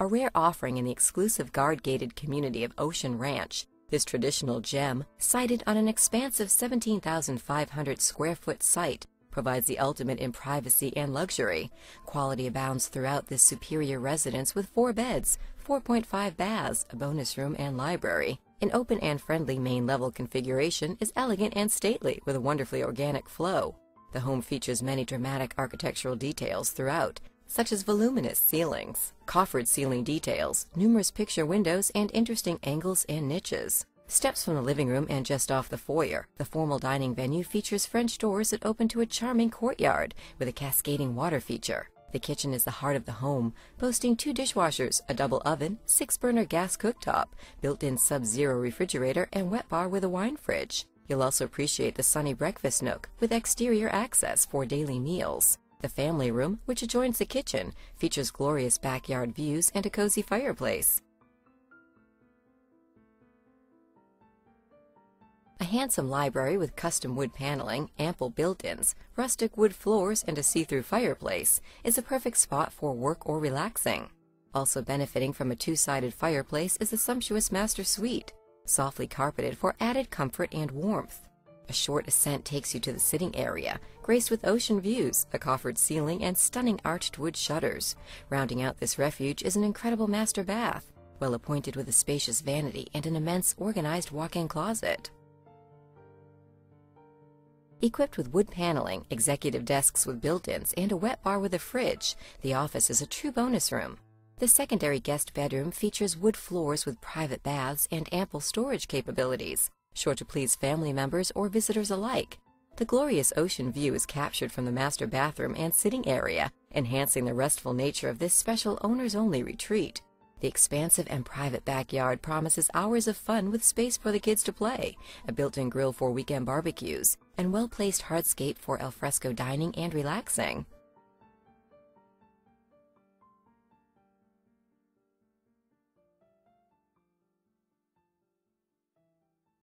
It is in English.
a rare offering in the exclusive guard-gated community of Ocean Ranch. This traditional gem, sited on an expansive 17,500 square foot site, provides the ultimate in privacy and luxury. Quality abounds throughout this superior residence with four beds, 4.5 baths, a bonus room, and library. An open and friendly main level configuration is elegant and stately with a wonderfully organic flow. The home features many dramatic architectural details throughout, such as voluminous ceilings, coffered ceiling details, numerous picture windows, and interesting angles and niches. Steps from the living room and just off the foyer, the formal dining venue features French doors that open to a charming courtyard with a cascading water feature. The kitchen is the heart of the home, boasting two dishwashers, a double oven, six-burner gas cooktop, built-in sub-zero refrigerator, and wet bar with a wine fridge. You'll also appreciate the sunny breakfast nook with exterior access for daily meals. The family room, which adjoins the kitchen, features glorious backyard views and a cozy fireplace. A handsome library with custom wood paneling, ample built-ins, rustic wood floors, and a see-through fireplace is a perfect spot for work or relaxing. Also benefiting from a two-sided fireplace is the sumptuous master suite, softly carpeted for added comfort and warmth. A short ascent takes you to the sitting area, graced with ocean views, a coffered ceiling, and stunning arched wood shutters. Rounding out this refuge is an incredible master bath, well appointed with a spacious vanity and an immense organized walk-in closet. Equipped with wood paneling, executive desks with built-ins, and a wet bar with a fridge, the office is a true bonus room. The secondary guest bedroom features wood floors with private baths and ample storage capabilities, sure to please family members or visitors alike. The glorious ocean view is captured from the master bathroom and sitting area, enhancing the restful nature of this special owners-only retreat. The expansive and private backyard promises hours of fun with space for the kids to play, a built-in grill for weekend barbecues, and well-placed hardscape for alfresco dining and relaxing.